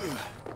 Ugh.